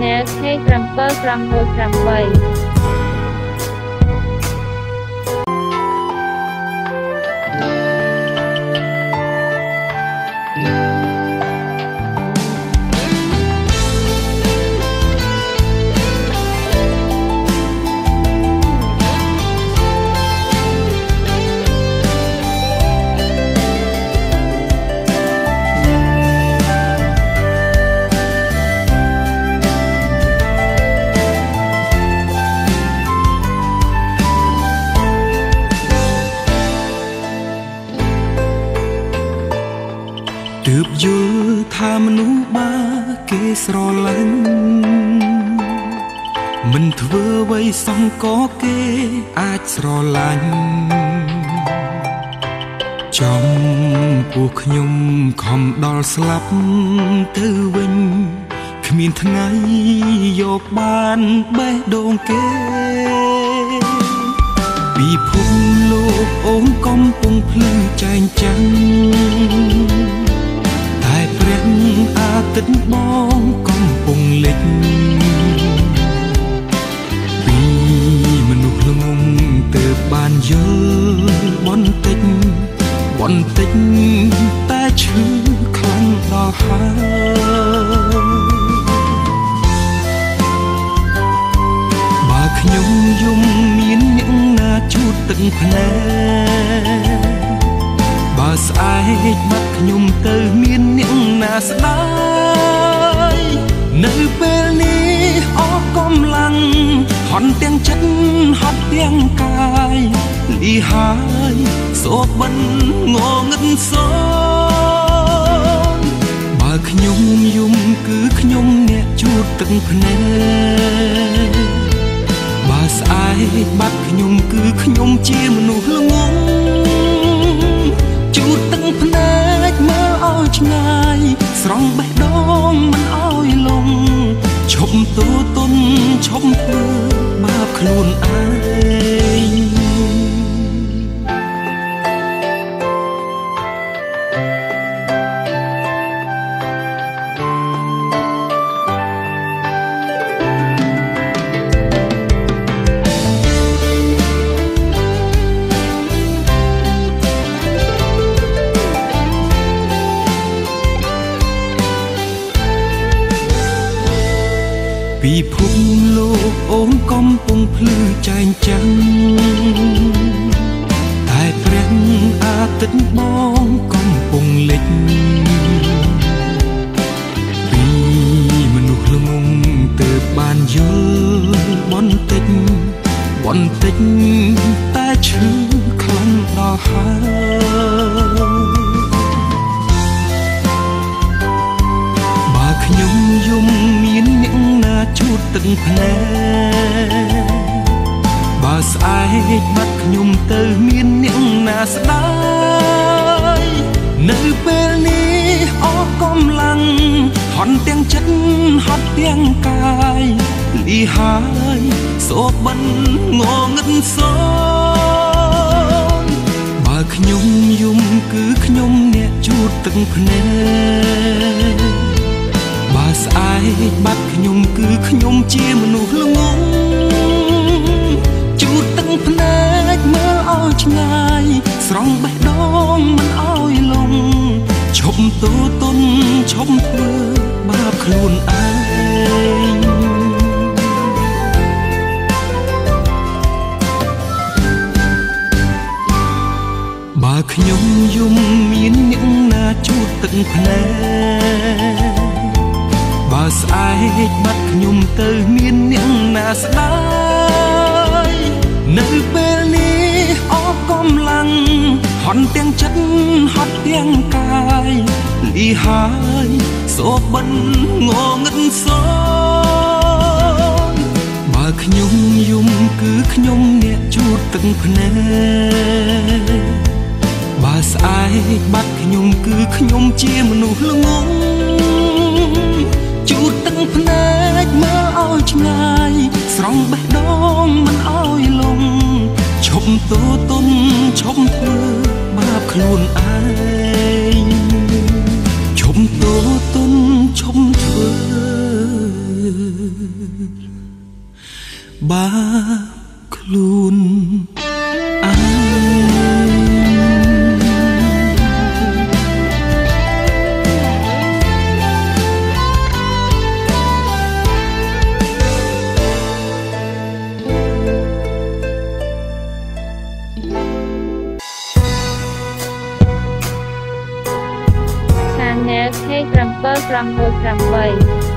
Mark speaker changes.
Speaker 1: Channel K798
Speaker 2: ទើបយល់ថាមនុស្សបាគេស្រឡាញ់មិនធ្វើអ្វីសង្កគេអាចស្រឡាញ់ចំពោះខ្ញុំខំដល់ស្លាប់ទៅវិញគ្មានថ្ងៃយកបានបេះដូងគេពិភពលោកអូនកំពុងភ្លឺចែងចាំង ត្យបងកំពុងលិចពីមនុស្សល្ងងទើបបានយល់បន្តិចបន្តិចតែឈឺខ្លាំងដល់ហើយបើខ្ញុំយំមានអ្នកណាជូតទឹកភ្នែកបើស្អែកបាត់ខ្ញុំទៅមានអ្នកណាស្ដាយ នៅពេលនេះអស់កម្លាំងហន់ទាំងចិត្តហត់ទាំងកាយលីហើយសោកបិនងងឹតសោបើខ្ញុំយំគឺខ្ញុំអ្នកជូតទឹកភ្នែក ធ្វើបាបខ្លួនឯង ពិភពលោកអូនកំពុងភ្លឺចែងចាំងតែព្រះអាទិត្យបងកំពុងលិចពីមនុស្សល្ងងទើបបានយល់បន្តិចបន្តិចតែឈឺខ្លាំងដល់ហើយ ណាជូតទឹកភ្នែកបើស្អែកបាត់ខ្ញុំទៅមានអ្នកណាស្ដាយនៅពេលនេះអស់កម្លាំងហន់ទាំងចិត្តហត់ទាំងកាយលីហើយសោកបិនងងឹតសោកបើខ្ញុំយំគឺខ្ញុំអ្នកជូតទឹកភ្នែក ជាមនុស្សល្ងងជូតទឹកភ្នែកមើលឲ្យឆ្ងាយ ស្រង់បេះដូងមិនឲ្យលងឈប់ទូទុនឈប់ធ្វើបាបខ្លួនឯងបើខ្ញុំយំមានអ្នកណាជូតទឹកភ្នែកបើ ស្អែកបាត់ខ្ញុំទៅមានអ្នកណាស្ដាយនៅពេលនេះអស់កម្លាំងហន់ទាំងចិត្តហត់ទាំងកាយលីហើយសោកបិនងងឹតសោកបើខ្ញុំយំគឺខ្ញុំអ្នកជូតទឹកភ្នែកបើស្អែកបាត់ខ្ញុំគឺខ្ញុំជាមនុស្សល្ងង ជូតទឹកភ្នែកមើលឲ្យឆ្ងាយស្រង់បេះដូងមិនឲ្យលងឈប់ទូទុំឈប់ធ្វើបាបខ្លួនឯងឈប់ទូទុំឈប់ធ្វើបាបខ្លួនឯង
Speaker 1: Channel K768